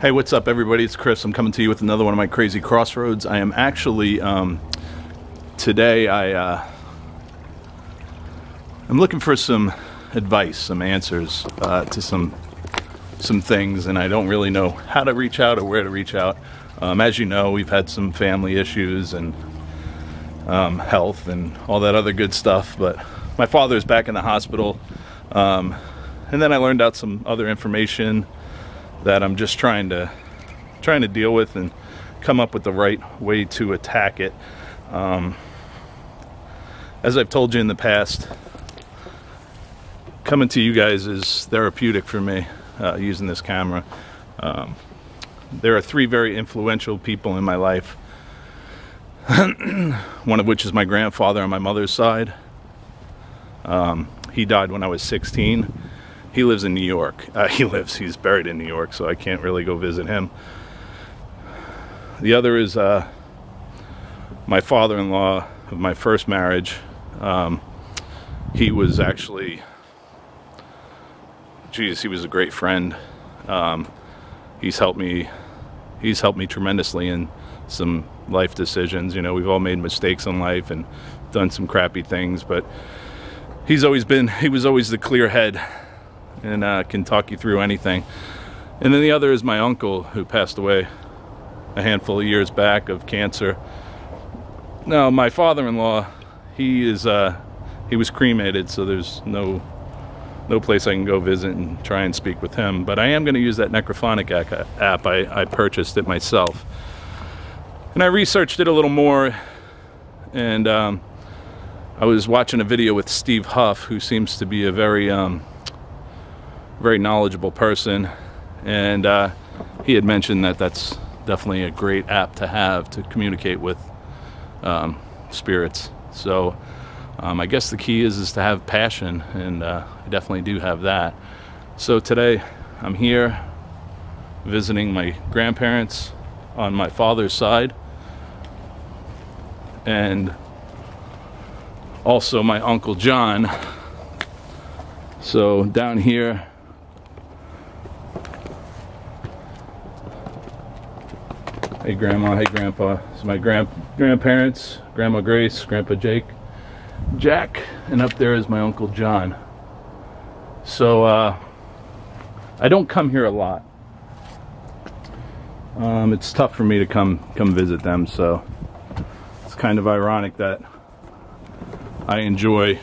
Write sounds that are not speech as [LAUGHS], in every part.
Hey, what's up, everybody? It's Chris. I'm coming to you with another one of my crazy crossroads. I am actually um, today. I uh, I'm looking for some advice, some answers uh, to some some things, and I don't really know how to reach out or where to reach out. Um, as you know, we've had some family issues and um, health and all that other good stuff. But my father is back in the hospital, um, and then I learned out some other information that I'm just trying to trying to deal with and come up with the right way to attack it. Um, as I've told you in the past, coming to you guys is therapeutic for me uh, using this camera. Um, there are three very influential people in my life. [CLEARS THROAT] One of which is my grandfather on my mother's side. Um, he died when I was 16 he lives in New York. Uh, he lives, he's buried in New York, so I can't really go visit him. The other is uh, my father in law of my first marriage. Um, he was actually, geez, he was a great friend. Um, he's helped me, he's helped me tremendously in some life decisions. You know, we've all made mistakes in life and done some crappy things, but he's always been, he was always the clear head and uh, can talk you through anything. And then the other is my uncle who passed away a handful of years back of cancer. Now, my father-in-law, he is uh, he was cremated, so there's no no place I can go visit and try and speak with him. But I am going to use that Necrophonic app. I, I purchased it myself, and I researched it a little more, and um, I was watching a video with Steve Huff, who seems to be a very um, very knowledgeable person, and uh, he had mentioned that that's definitely a great app to have to communicate with um, spirits. So um, I guess the key is is to have passion, and uh, I definitely do have that. So today I'm here visiting my grandparents on my father's side, and also my uncle John. So down here Hey grandma, hey grandpa. It's my grand grandparents, grandma Grace, grandpa Jake, Jack, and up there is my uncle John. So uh, I don't come here a lot. Um, it's tough for me to come come visit them, so it's kind of ironic that I enjoy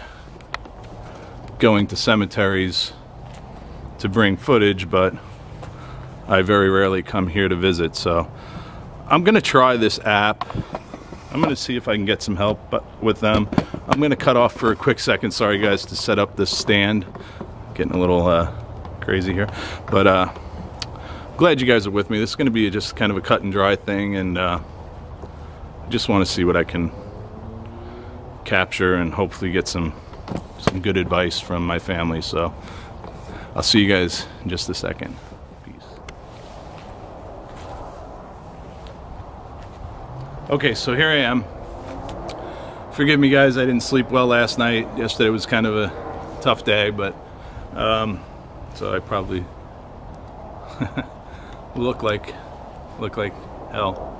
going to cemeteries to bring footage, but I very rarely come here to visit. So I'm gonna try this app. I'm gonna see if I can get some help with them. I'm gonna cut off for a quick second. Sorry guys to set up this stand. Getting a little uh, crazy here, but uh, glad you guys are with me. This is gonna be just kind of a cut and dry thing, and uh, just want to see what I can capture and hopefully get some some good advice from my family. So I'll see you guys in just a second. Okay, so here I am. Forgive me guys, I didn't sleep well last night. Yesterday was kind of a tough day, but um, so I probably [LAUGHS] look like look like hell.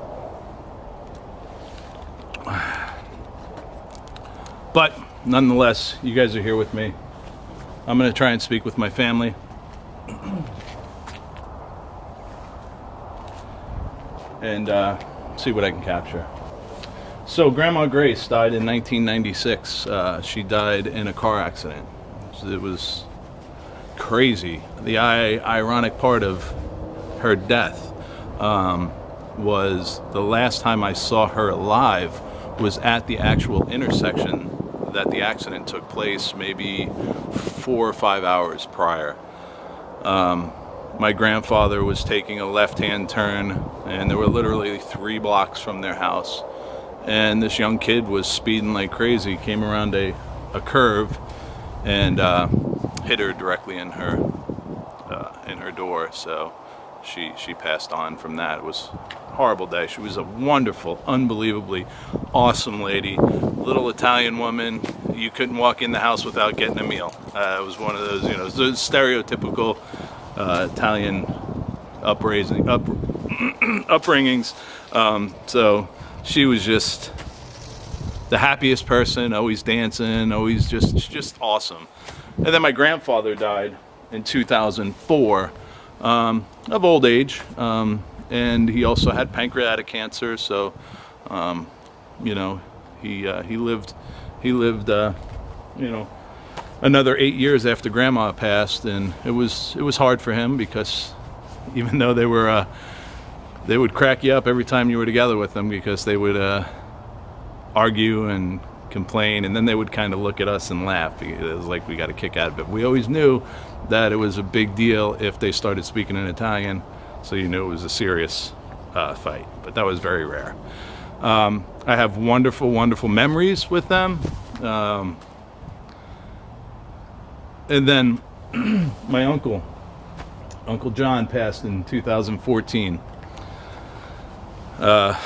But nonetheless, you guys are here with me. I'm gonna try and speak with my family. [CLEARS THROAT] and uh, see what I can capture. So Grandma Grace died in 1996. Uh, she died in a car accident. It was crazy. The ironic part of her death um, was the last time I saw her alive was at the actual intersection that the accident took place, maybe four or five hours prior. Um, my grandfather was taking a left-hand turn and there were literally three blocks from their house. And this young kid was speeding like crazy. Came around a, a curve and uh, hit her directly in her uh, in her door. So she she passed on from that. It was horrible day. She was a wonderful unbelievably awesome lady. Little Italian woman. You couldn't walk in the house without getting a meal. Uh, it was one of those you know stereotypical uh, Italian upraising, up, [CLEARS THROAT] upbringings. Um, so she was just the happiest person, always dancing, always just just awesome. And then my grandfather died in 2004 um, of old age, um, and he also had pancreatic cancer. So, um, you know, he uh, he lived he lived uh, you know another eight years after grandma passed, and it was it was hard for him because even though they were uh, they would crack you up every time you were together with them because they would uh, argue and complain and then they would kind of look at us and laugh. It was like we got a kick out of it. We always knew that it was a big deal if they started speaking in Italian so you knew it was a serious uh, fight but that was very rare. Um, I have wonderful wonderful memories with them. Um, and then [CLEARS THROAT] my uncle Uncle John passed in 2014 uh,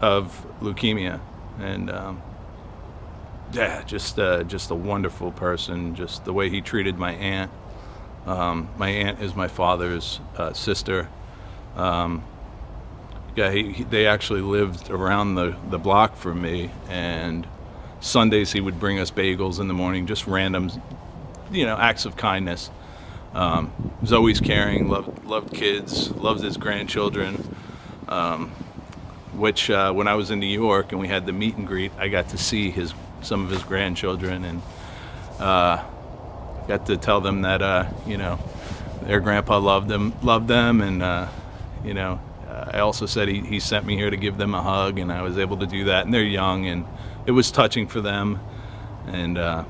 of leukemia, and um, yeah, just uh, just a wonderful person. Just the way he treated my aunt. Um, my aunt is my father's uh, sister. Um, yeah, he, he, they actually lived around the, the block from me, and Sundays he would bring us bagels in the morning, just random, you know, acts of kindness. Um, was always caring, loved, loved kids, loved his grandchildren. Um, which uh, when I was in New York and we had the meet and greet, I got to see his some of his grandchildren and uh, got to tell them that uh, you know their grandpa loved them, loved them, and uh, you know I also said he, he sent me here to give them a hug, and I was able to do that. And they're young, and it was touching for them, and uh,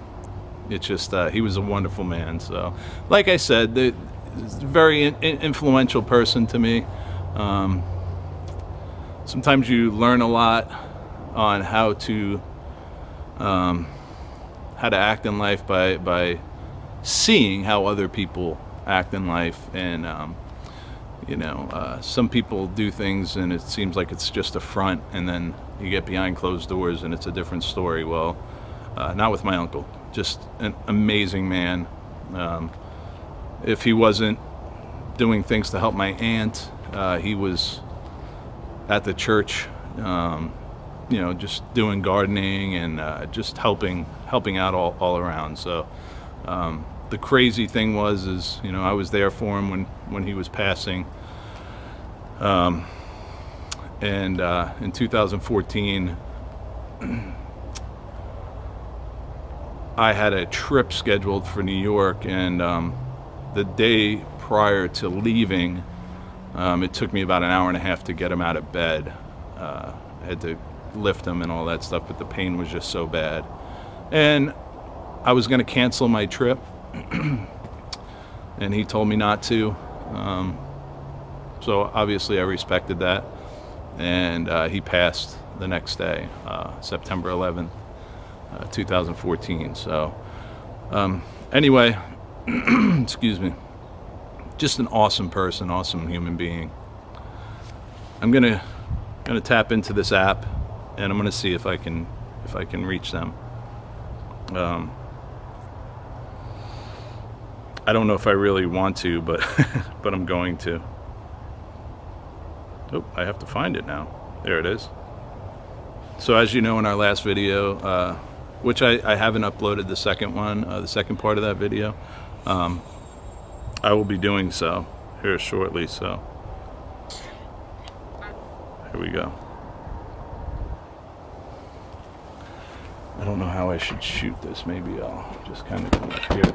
it's just uh, he was a wonderful man. So, like I said, the very in, influential person to me. Um, sometimes you learn a lot on how to um, how to act in life by by seeing how other people act in life and um, you know uh, some people do things and it seems like it's just a front and then you get behind closed doors and it's a different story well uh, not with my uncle just an amazing man um, if he wasn't doing things to help my aunt uh, he was at the church, um, you know, just doing gardening and uh, just helping helping out all, all around. So um, the crazy thing was, is you know, I was there for him when when he was passing. Um, and uh, in 2014, [CLEARS THROAT] I had a trip scheduled for New York, and um, the day prior to leaving, um, it took me about an hour and a half to get him out of bed. Uh, I had to lift him and all that stuff, but the pain was just so bad. And I was going to cancel my trip, [CLEARS THROAT] and he told me not to. Um, so obviously, I respected that. And uh, he passed the next day, uh, September 11th, uh, 2014. So, um, anyway, [CLEARS THROAT] excuse me just an awesome person, awesome human being. I'm gonna gonna tap into this app, and I'm gonna see if I can if I can reach them. Um, I don't know if I really want to, but [LAUGHS] but I'm going to. Oh, I have to find it now. There it is. So as you know in our last video, uh, which I, I, haven't uploaded the second one, uh, the second part of that video, um, I will be doing so here shortly, so here we go. I don't know how I should shoot this. Maybe I'll just kind of come up here.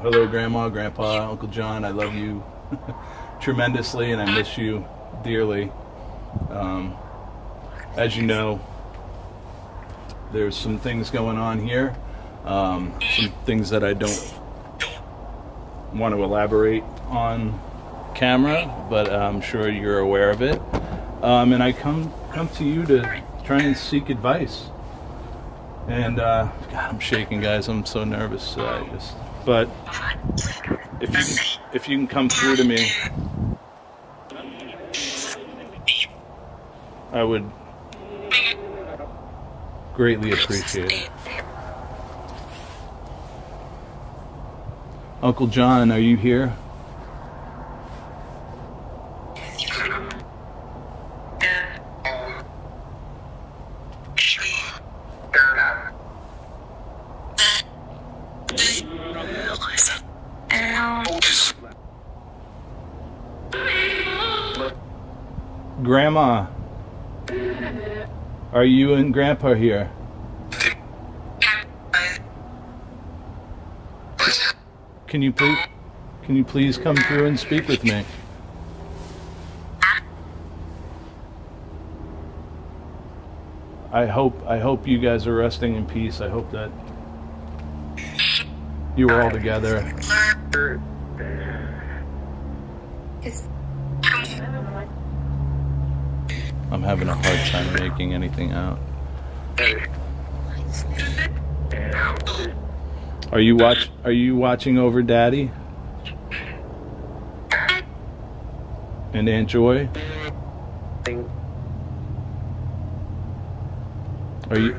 Hello, Grandma, Grandpa, Uncle John. I love you [LAUGHS] tremendously and I miss you dearly. Um, as you know, there's some things going on here, um, some things that I don't want to elaborate on camera, but I'm sure you're aware of it. Um, and I come come to you to try and seek advice. And uh, God, I'm shaking, guys. I'm so nervous. Uh, just, but if you if you can come through to me, I would greatly appreciate it. Uncle John, are you here? And Grandpa here? Can you please can you please come through and speak with me? I hope I hope you guys are resting in peace. I hope that you are all together. I'm having a hard time making anything out. Are you watch are you watching over Daddy? And Aunt Joy? Are you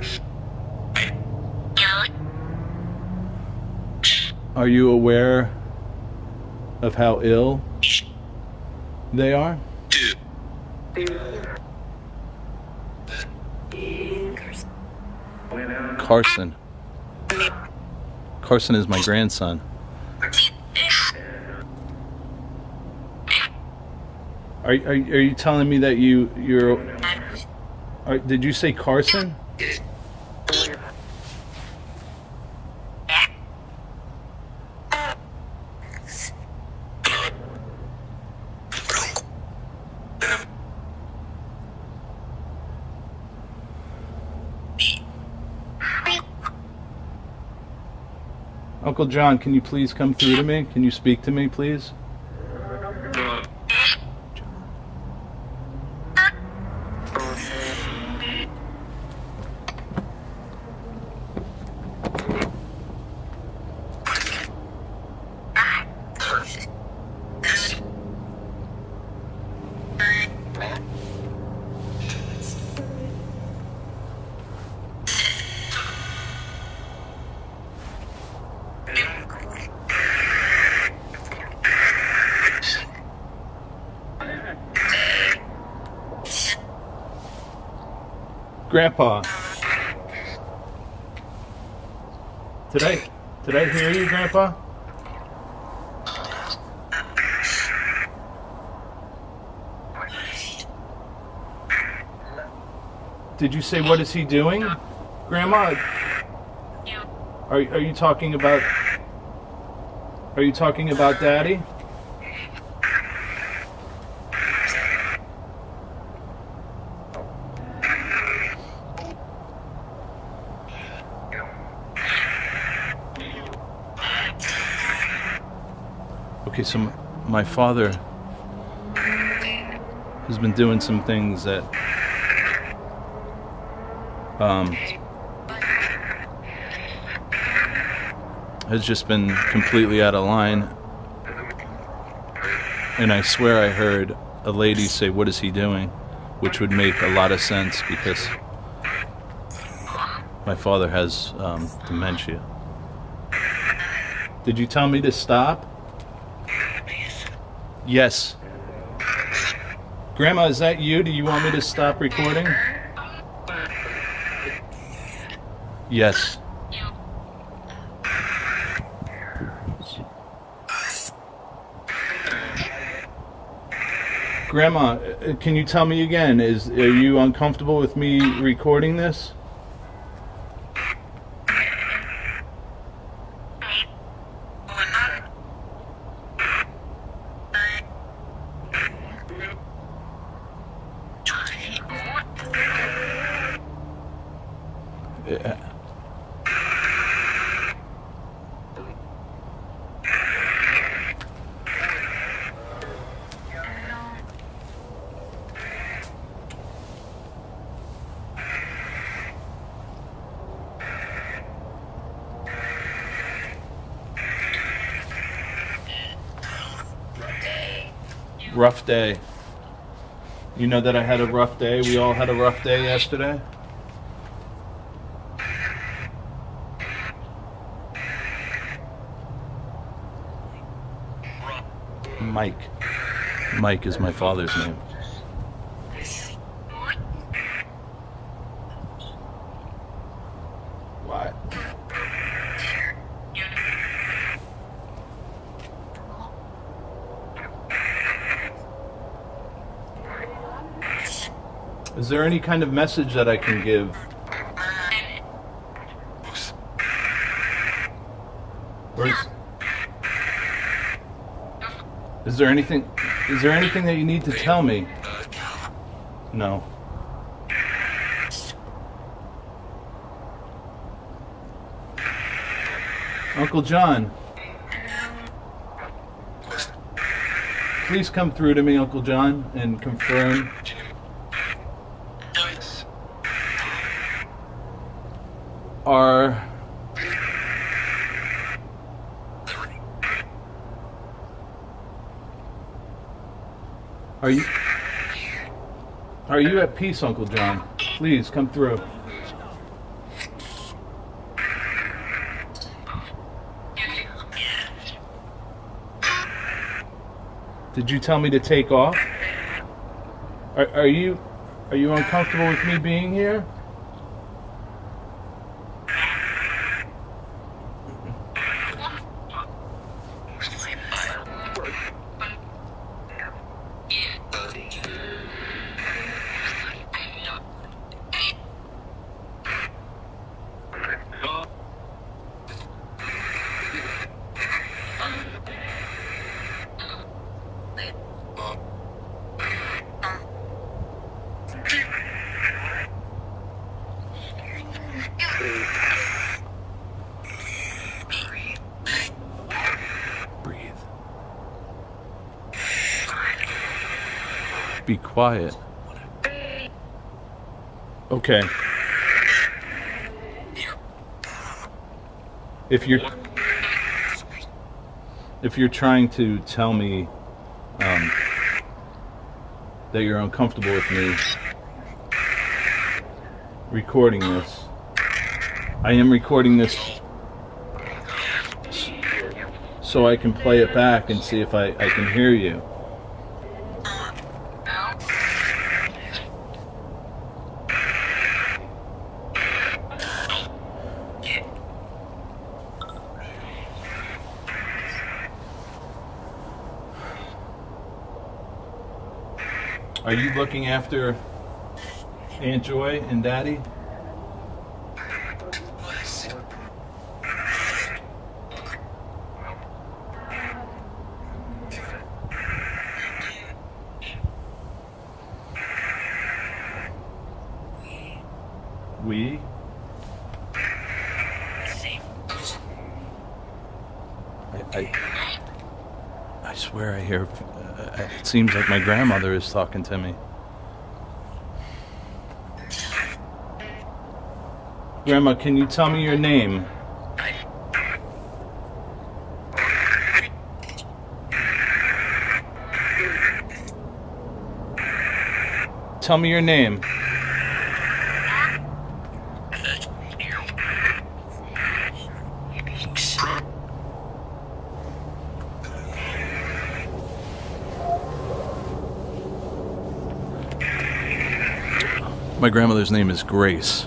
Are you aware of how ill they are? Carson. Carson is my grandson. Are, are, are you telling me that you you're? Are, did you say Carson? Uncle John, can you please come through to me? Can you speak to me, please? Grandpa. Did I did I hear you, Grandpa? Did you say what is he doing? Grandma? Are are you talking about Are you talking about Daddy? Okay, so my father has been doing some things that um, has just been completely out of line. And I swear I heard a lady say, What is he doing? Which would make a lot of sense because my father has um, dementia. Did you tell me to stop? Yes. Grandma, is that you? Do you want me to stop recording? Yes. Grandma, uh, can you tell me again? Is are you uncomfortable with me recording this? rough day. You know that I had a rough day. We all had a rough day yesterday. Mike. Mike is my father's name. Is there any kind of message that I can give? Or is, is there anything is there anything that you need to tell me? No. Uncle John. Please come through to me, Uncle John, and confirm. Are Are you Are you at peace, Uncle John? Please come through. Did you tell me to take off? Are, are you are you uncomfortable with me being here? Be quiet. Okay. If you're if you're trying to tell me um, that you're uncomfortable with me recording this, I am recording this so I can play it back and see if I, I can hear you. Are you looking after Aunt Joy and Daddy? We? I, I, I swear I hear. Uh, it seems like my grandmother is talking to me. Grandma, can you tell me your name? Tell me your name. My grandmother's name is Grace.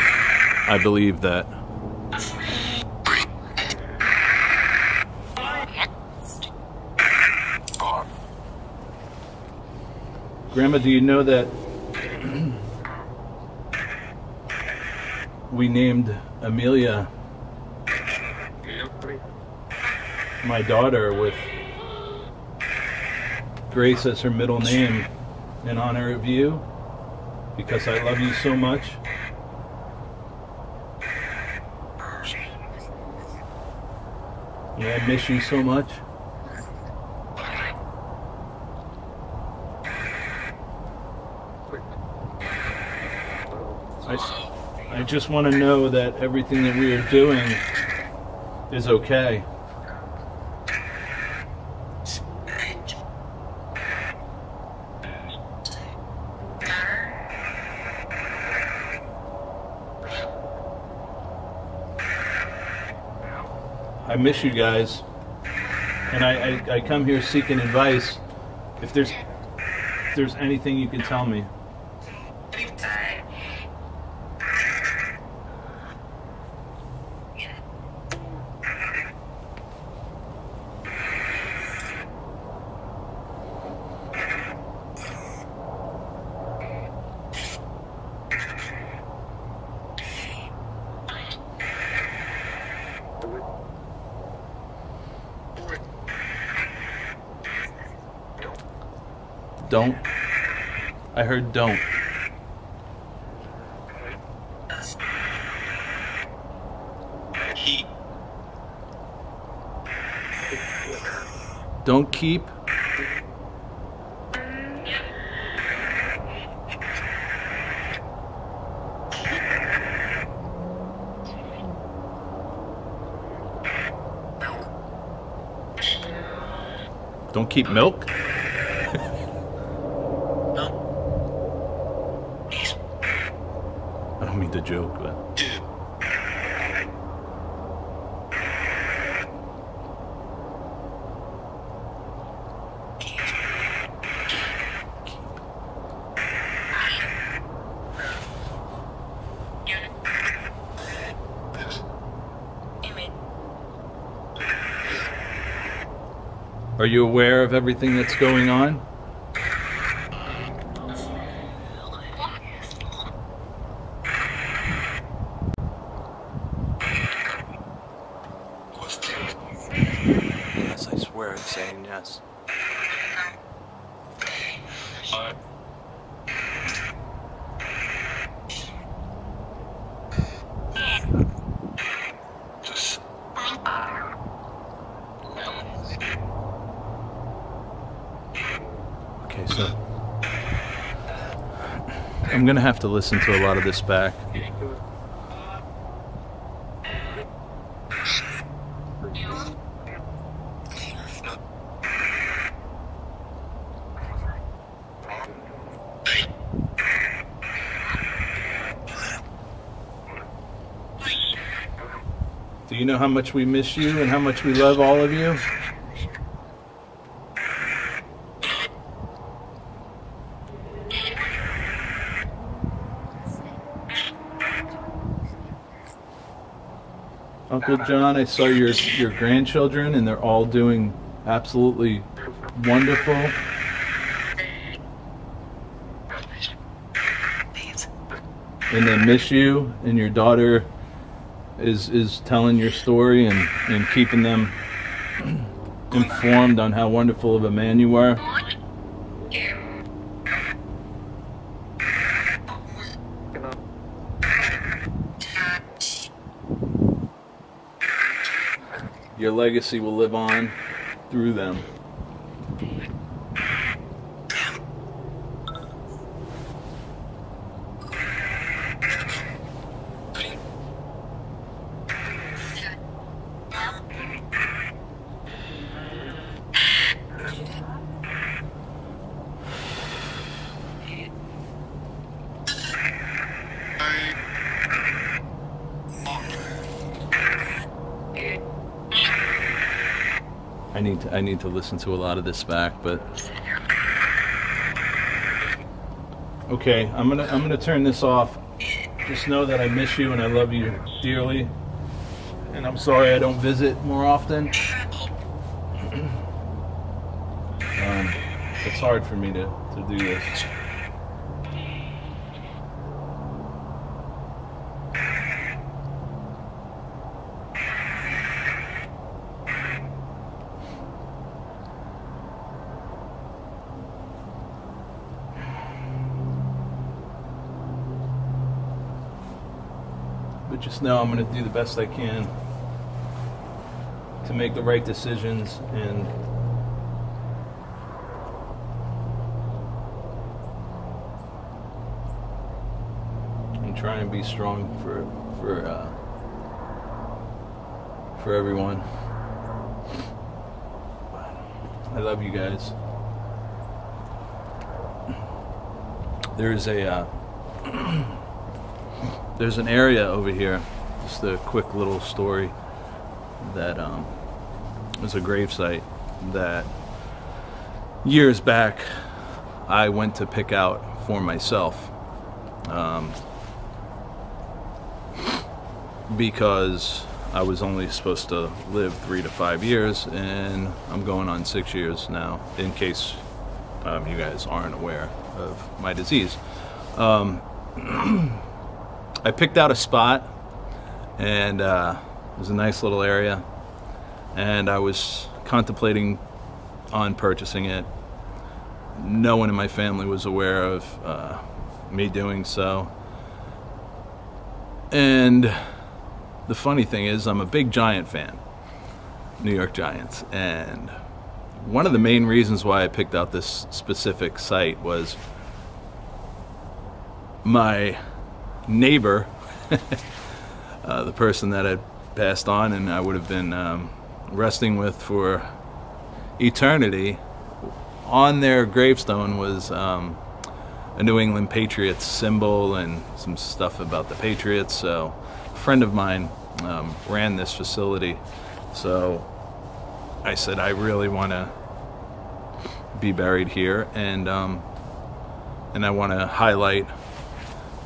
I believe that. Grandma, do you know that we named Amelia my daughter with Grace as her middle name in honor of you because I love you so much? Yeah, I miss you so much. I, I just want to know that everything that we are doing is okay. I miss you guys. and I, I, I come here seeking advice. If there's if there's anything you can tell me. Don't. I heard don't. Keep. Don't keep. Don't keep milk? No. I don't mean to joke. Are you aware of everything that's going on? Yes, I swear I'm saying yes. Okay, so. I'm gonna have to listen to a lot of this back. Do you know how much we miss you and how much we love all of you? Uncle John, I saw your your grandchildren and they're all doing absolutely wonderful. And they miss you and your daughter is is telling your story and, and keeping them informed on how wonderful of a man you are. Your legacy will live on through them. I need to I need to listen to a lot of this back, but okay, I'm gonna I'm gonna turn this off. Just know that I miss you and I love you dearly, and I'm sorry I don't visit more often. [CLEARS THROAT] Um, it's hard for me to to do this. But just know I'm going to do the best I can to make the right decisions and and try and be strong for for uh, for everyone. I love you guys. There's a uh, [CLEARS THROAT] there's an area over here, just a quick little story that um, is a grave site that years back I went to pick out for myself. Um, because I was only supposed to live three to five years, and I'm going on six years now, in case um, you guys aren't aware of my disease. Um, [CLEARS THROAT] I picked out a spot, and uh, it was a nice little area, and I was contemplating on purchasing it. No one in my family was aware of uh, me doing so. And the funny thing is, I'm a big Giant fan, New York Giants, and one of the main reasons why I picked out this specific site was my neighbor, [LAUGHS] uh, the person that had passed on and I would have been um, resting with for eternity, on their gravestone was um, a New England Patriots symbol and some stuff about the Patriots. So, a friend of mine um, ran this facility. So, I said, I really want to be buried here, and um, and I want to highlight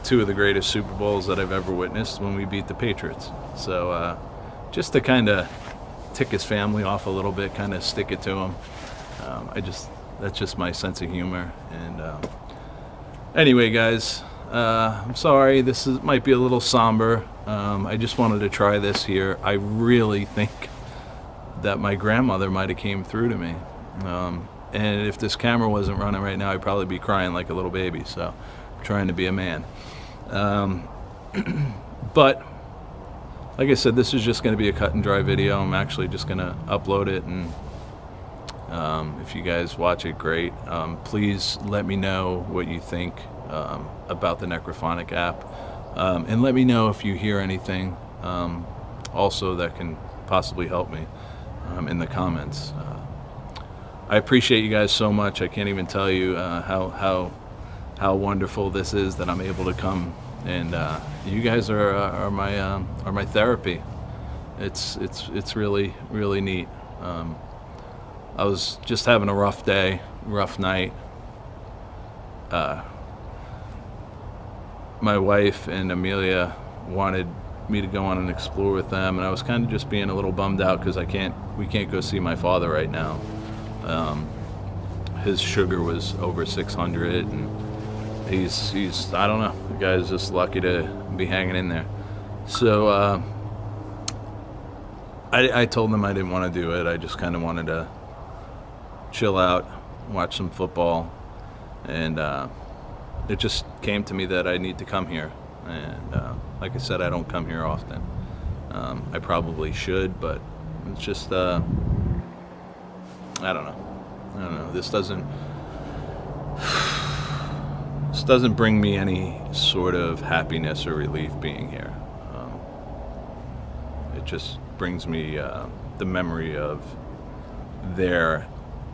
two of the greatest Super Bowls that I've ever witnessed when we beat the Patriots. So, uh, just to kind of tick his family off a little bit, kind of stick it to him. Um, I just that's just my sense of humor. And um, anyway, guys, uh, I'm sorry this is, might be a little somber. Um, I just wanted to try this here. I really think that my grandmother might have came through to me. Um, and if this camera wasn't running right now, I'd probably be crying like a little baby. So, trying to be a man. Um, [CLEARS THROAT] but like I said, this is just going to be a cut and dry video. I'm actually just going to upload it, and um, if you guys watch it, great. Um, please let me know what you think um, about the Necrophonic app, um, and let me know if you hear anything um, also that can possibly help me um, in the comments. Uh, I appreciate you guys so much. I can't even tell you uh, how how how wonderful this is that I'm able to come and uh, you guys are, uh, are my um, are my therapy. It's it's it's really really neat. Um, I was just having a rough day, rough night. Uh, my wife and Amelia wanted me to go on and explore with them, and I was kind of just being a little bummed out because I can't we can't go see my father right now. Um, his sugar was over 600 and he's he's I don't know. The guy's just lucky to be hanging in there. So uh, I, I told him I didn't want to do it. I just kind of wanted to chill out, watch some football, and uh, it just came to me that I need to come here. And uh, like I said, I don't come here often. Um, I probably should, but it's just uh, I don't know. I don't know. This doesn't this doesn't bring me any sort of happiness or relief being here. Um, it just brings me uh, the memory of their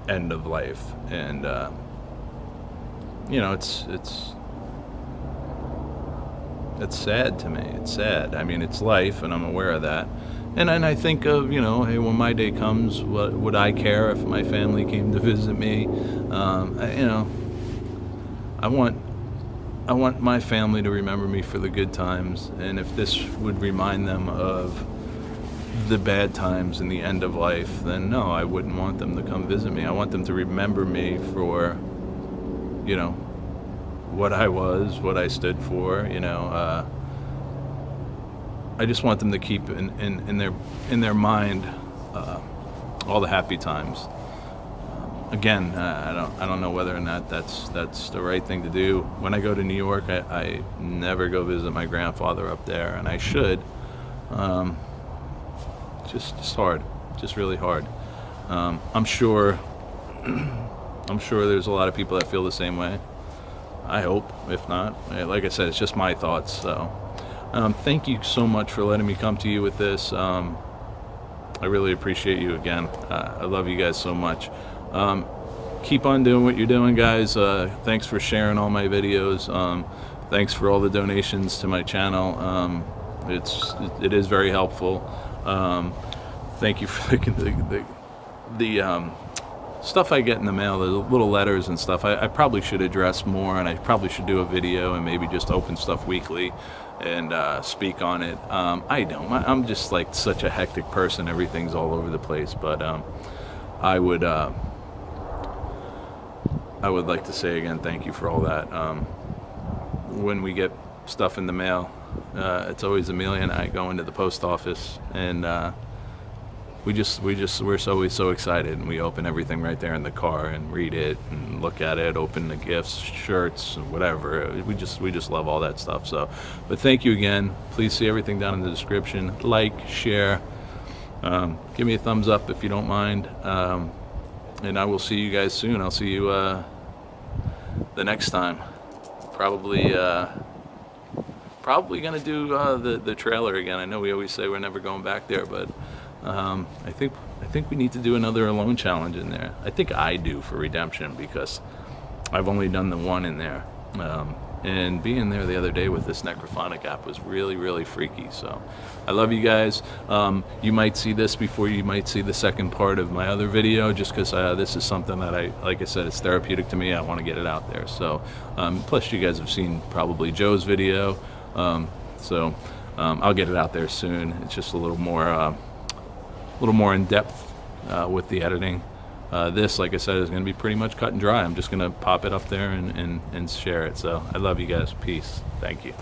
end of life, and uh, you know, it's it's it's sad to me. It's sad. I mean, it's life, and I'm aware of that. And then I think of, you know, hey, when my day comes, what would I care if my family came to [LAUGHS] visit me? Um, I, you know, I want I want my family to remember me for the good times, and if this would remind them of the bad times and the end of life, then no, I wouldn't want them to come visit me. I want them to remember me for, you know, what I was, what I stood for. You know, uh, I just want them to keep in, in, in their in their mind uh, all the happy times again, uh, I don't I don't know whether or not that's that's the right thing to do. When I go to New York, I, I never go visit my grandfather up there, and I should. Um, just just hard, just really hard. Um, I'm sure. [CLEARS THROAT] I'm sure there's a lot of people that feel the same way. I hope, if not, like I said, it's just my thoughts. So, um, thank you so much for letting me come to you with this. Um, I really appreciate you again. Uh, I love you guys so much. Um, keep on doing what you're doing, guys. Uh, thanks for sharing all my videos. Um, thanks for all the donations to my channel. Um, it's it is very helpful. Um, thank you for [LAUGHS] the the, the um, stuff I get in the mail, the little letters and stuff, I, I probably should address more, and I probably should do a video and maybe just open stuff weekly and uh, speak on it. Um, I don't. I, I'm just like such a hectic person. Everything's all over the place. But um, I would, uh, I would like to say again, thank you for all that. Um, when we get stuff in the mail, uh, it's always Amelia and I go into the post office and. Uh, we just we just we're so always so excited and we open everything right there in the car and read it and look at it open the gifts shirts whatever. We just we just love all that stuff. So but thank you again. Please see everything down in the description. Like share. Um, give me a thumbs up if you don't mind. Um, and i will see you guys soon i'll see you uh, the next time probably uh, probably gonna do uh, the the trailer again. I know we always say we're never going back there, but um, I think I think we need to do another alone challenge in there. I think I do for redemption because I've only done the one in there. Um, and being there the other day with this necrophonic app was really really freaky so i love you guys. Um, you might see this before you might see the second part of my other video just because uh, this is something that i like i said it's therapeutic to me. I want to get it out there so um, plus you guys have seen probably joe's video um, so um, i'll get it out there soon. It's just a little more uh, a little more in depth uh, with the editing. Uh, this, like I said, is going to be pretty much cut and dry. I'm just going to pop it up there and, and, and share it. So I love you guys. Peace. Thank you.